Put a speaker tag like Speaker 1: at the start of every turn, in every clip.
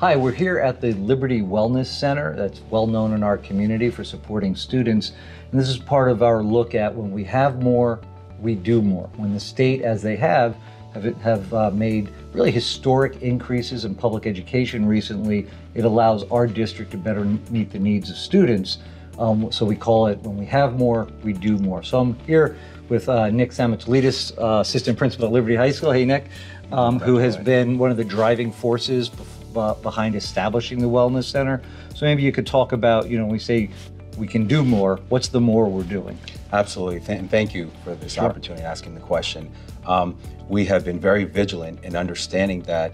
Speaker 1: Hi, we're here at the Liberty Wellness Center that's well known in our community for supporting students. And this is part of our look at when we have more, we do more. When the state, as they have, have, have uh, made really historic increases in public education recently, it allows our district to better meet the needs of students. Um, so we call it when we have more, we do more. So I'm here with uh, Nick Tsamoutalidis, uh, assistant principal at Liberty High School. Hey, Nick, um, who has been one of the driving forces behind establishing the Wellness Center. So maybe you could talk about, you know, we say we can do more. What's the more we're doing?
Speaker 2: Absolutely. Th- and thank you for this sure. opportunity asking the question. Um, we have been very vigilant in understanding that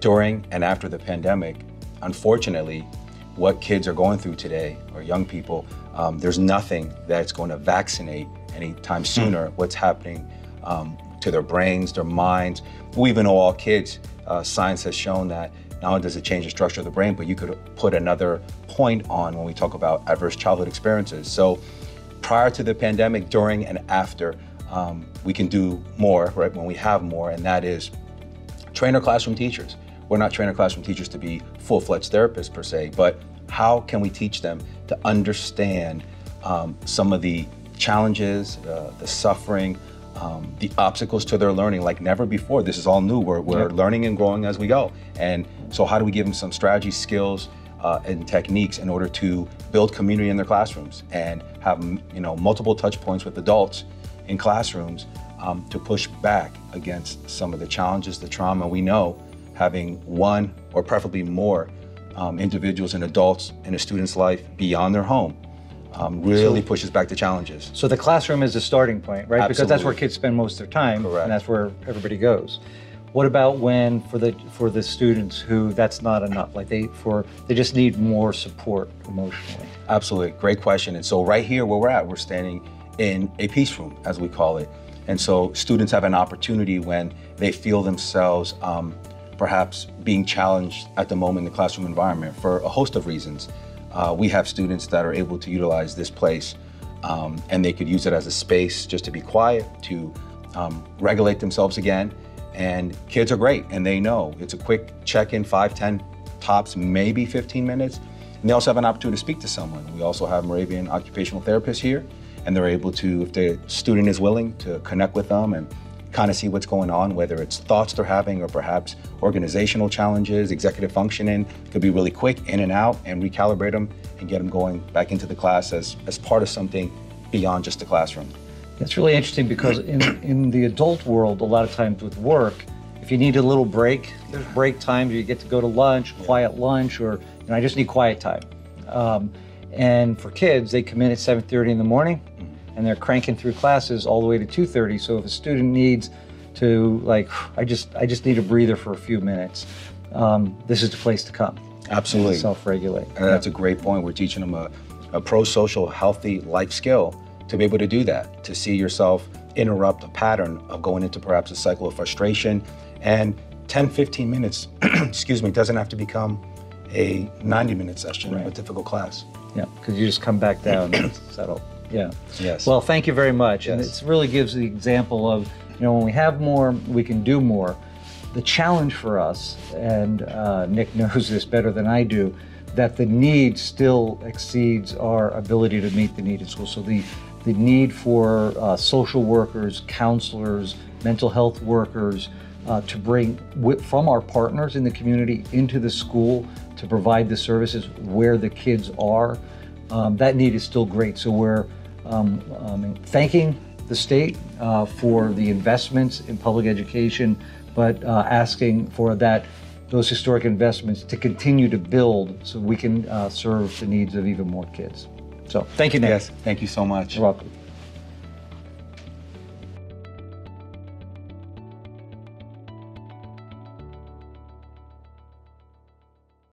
Speaker 2: during and after the pandemic, unfortunately, what kids are going through today, or young people, um, there's nothing that's going to vaccinate anytime hmm. sooner what's happening um, to their brains, their minds. We even know all kids, uh, science has shown that not only does it change the structure of the brain, but you could put another point on when we talk about adverse childhood experiences. So prior to the pandemic, during and after, um, we can do more, right, when we have more, and that is train our classroom teachers. We're not training our classroom teachers to be full-fledged therapists per se, but how can we teach them to understand um, some of the challenges, uh, the suffering, um, the obstacles to their learning like never before. This is all new. We're, we're learning and growing as we go. And so, how do we give them some strategy, skills, uh, and techniques in order to build community in their classrooms and have you know multiple touch points with adults in classrooms um, to push back against some of the challenges, the trauma we know having one or preferably more um, individuals and adults in a student's life beyond their home um, really so, pushes back the challenges.
Speaker 1: So the classroom is the starting point, right?
Speaker 2: Absolutely.
Speaker 1: Because that's where kids spend most of their time,
Speaker 2: Correct.
Speaker 1: and that's where everybody goes. What about when for the for the students who that's not enough? Like they for they just need more support emotionally.
Speaker 2: Absolutely, great question. And so right here where we're at, we're standing in a peace room, as we call it. And so students have an opportunity when they feel themselves um, perhaps being challenged at the moment in the classroom environment for a host of reasons uh, we have students that are able to utilize this place um, and they could use it as a space just to be quiet, to um, regulate themselves again. And kids are great and they know it's a quick check in, five, 10 tops, maybe 15 minutes. And they also have an opportunity to speak to someone. We also have Moravian occupational therapists here and they're able to, if the student is willing, to connect with them and kind of see what's going on, whether it's thoughts they're having or perhaps organizational challenges, executive functioning. Could be really quick in and out and recalibrate them and get them going back into the class as, as part of something beyond just the classroom.
Speaker 1: That's really interesting because in, in the adult world, a lot of times with work, if you need a little break, there's break times you get to go to lunch, quiet lunch, or you know, I just need quiet time. Um, and for kids, they come in at 7:30 in the morning and they're cranking through classes all the way to 2.30 so if a student needs to like i just i just need a breather for a few minutes um, this is the place to come.
Speaker 2: Absolutely.
Speaker 1: Self-regulate.
Speaker 2: And that's a great point. We're teaching them a, a pro-social healthy life skill to be able to do that to see yourself interrupt a pattern of going into perhaps a cycle of frustration and 10 15 minutes excuse me doesn't have to become a 90 minute session right. of a difficult class
Speaker 1: yeah because you just come back down and settle yeah.
Speaker 2: Yes.
Speaker 1: Well, thank you very much. Yes. And it really gives the example of, you know, when we have more, we can do more. The challenge for us, and uh, Nick knows this better than I do, that the need still exceeds our ability to meet the need in school. So the the need for uh, social workers, counselors, mental health workers uh, to bring from our partners in the community into the school to provide the services where the kids are. Um, that need is still great. So we're um, um, thanking the state uh, for the investments in public education, but uh, asking for that those historic investments to continue to build so we can uh, serve the needs of even more kids. So thank you, Nick.
Speaker 2: Yes, thank you so much.
Speaker 1: You're welcome.